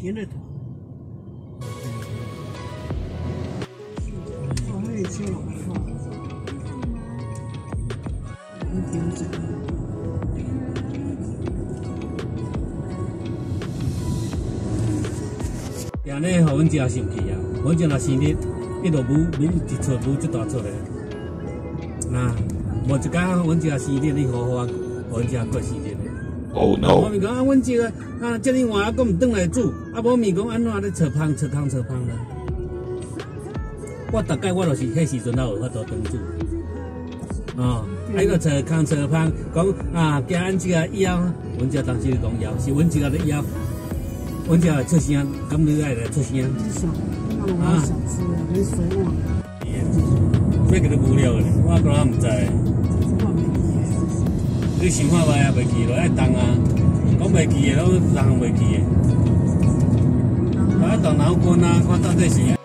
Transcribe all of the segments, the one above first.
哎，现在头。哦，还有小龙虾。很精致。今日互阮食生气啊！阮只若生日，一路舞，舞一撮舞一大撮嘞。啊，无一家阮只生日，你好好啊，阮只过生日。Oh 我！咪讲啊，阮这个啊，遮尔晚还阁毋转来煮，啊，无咪讲安怎咧找芳找康找芳呢？我大概我就是迄时阵才有法度转煮。哦，啊，伊个找康找芳，讲啊，惊阮这个以后，阮这当时讲枵，是阮这个咧枵，阮这出声，咁你爱来出声。小，那我想吃，没水果。这个都无聊的，我可能毋知。你想看卖也袂记落，爱动啊，讲袂记的，拢人袂记的。我爱动脑筋啊，看到底是。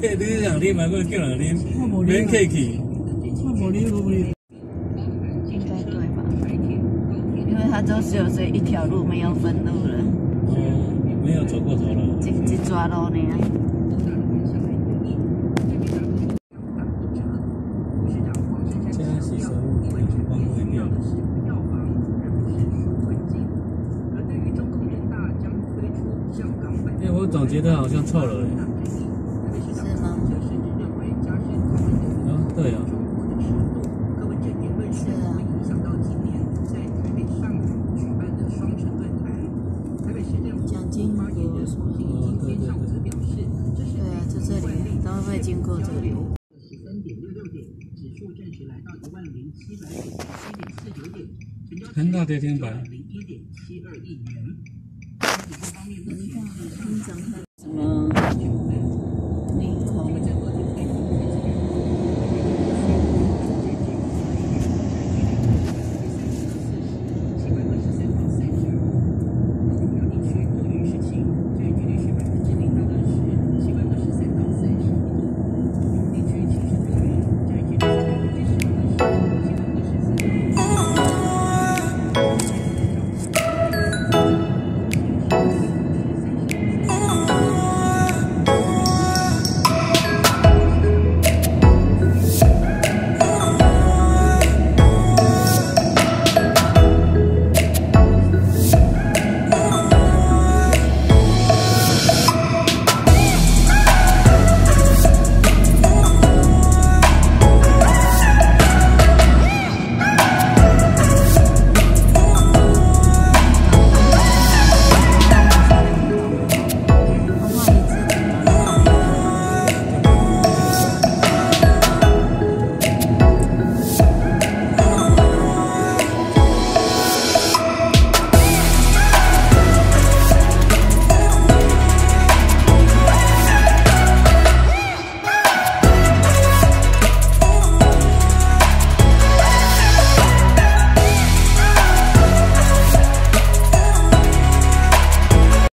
你两啉嘛，我叫人啉，免客气。我无你无你。应该对吧？因为它都只有这一条路，没有分路了，哦，没有走过头了。这这抓路呢。现在是说光会掉。哎，我总觉得好像错了哎。是吗？啊，对啊。是啊。奖金国什么？哦，对对对。对啊，就这里都会经过这里。恒大跌停板。